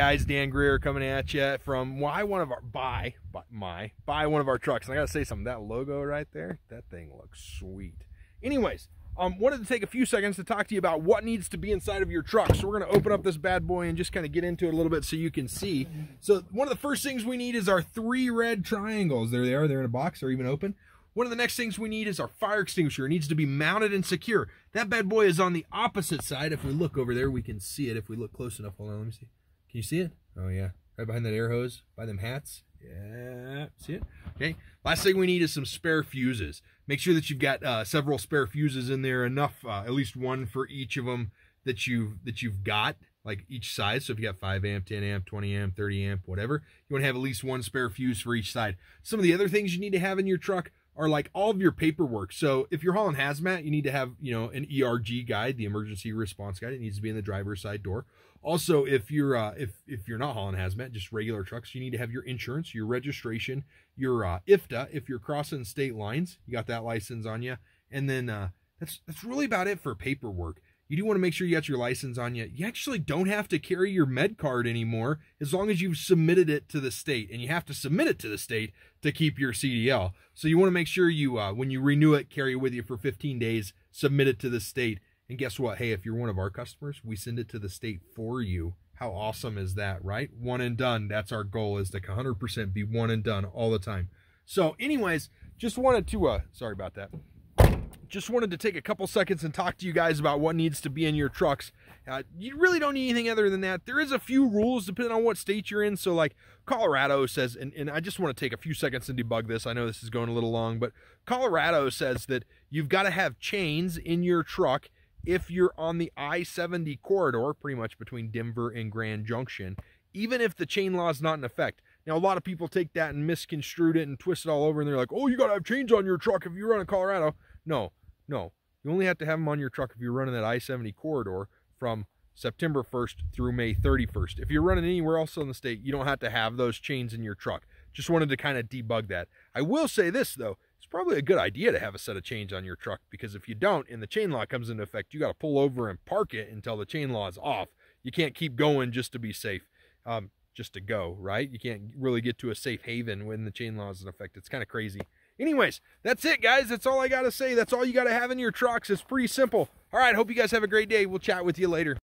Guys, Dan Greer coming at you from why one of our buy, my buy one of our trucks. And I gotta say something. That logo right there, that thing looks sweet. Anyways, um, wanted to take a few seconds to talk to you about what needs to be inside of your truck. So we're gonna open up this bad boy and just kind of get into it a little bit so you can see. So one of the first things we need is our three red triangles. There they are. They're in a box. They're even open. One of the next things we need is our fire extinguisher. It needs to be mounted and secure. That bad boy is on the opposite side. If we look over there, we can see it. If we look close enough, hold on, let me see. Can you see it? Oh yeah, right behind that air hose, by them hats. Yeah, see it? Okay. Last thing we need is some spare fuses. Make sure that you've got uh, several spare fuses in there, enough, uh, at least one for each of them that you've, that you've got, like each side. So if you got 5 amp, 10 amp, 20 amp, 30 amp, whatever, you want to have at least one spare fuse for each side. Some of the other things you need to have in your truck are like all of your paperwork. So if you're hauling hazmat, you need to have, you know, an ERG guide, the emergency response guide. It needs to be in the driver's side door. Also, if you're uh, if if you're not hauling hazmat, just regular trucks, you need to have your insurance, your registration, your uh, IFTA. If you're crossing state lines, you got that license on you, and then uh, that's that's really about it for paperwork. You do want to make sure you got your license on you. You actually don't have to carry your med card anymore as long as you've submitted it to the state, and you have to submit it to the state to keep your CDL. So you want to make sure you, uh, when you renew it, carry it with you for 15 days, submit it to the state, and guess what? Hey, if you're one of our customers, we send it to the state for you. How awesome is that, right? One and done. That's our goal is to 100% be one and done all the time. So anyways, just wanted to, uh, sorry about that. Just wanted to take a couple seconds and talk to you guys about what needs to be in your trucks. Uh, you really don't need anything other than that. There is a few rules depending on what state you're in. So like Colorado says, and, and I just want to take a few seconds and debug this. I know this is going a little long, but Colorado says that you've got to have chains in your truck if you're on the I-70 corridor, pretty much between Denver and Grand Junction, even if the chain law is not in effect. Now, a lot of people take that and misconstrued it and twist it all over, and they're like, oh, you got to have chains on your truck if you run in Colorado. No, no. You only have to have them on your truck if you're running that I-70 corridor from September 1st through May 31st. If you're running anywhere else in the state, you don't have to have those chains in your truck. Just wanted to kind of debug that. I will say this, though it's probably a good idea to have a set of chains on your truck because if you don't and the chain law comes into effect, you got to pull over and park it until the chain law is off. You can't keep going just to be safe, um, just to go, right? You can't really get to a safe haven when the chain law is in effect. It's kind of crazy. Anyways, that's it, guys. That's all I got to say. That's all you got to have in your trucks. It's pretty simple. All right, hope you guys have a great day. We'll chat with you later.